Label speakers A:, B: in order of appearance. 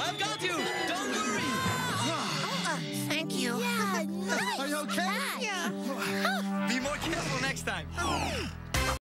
A: I've got you. Don't worry.
B: Uh, thank you.
C: Yeah, nice
D: Are you okay?
C: Yeah.
A: Be more careful next time. Oh.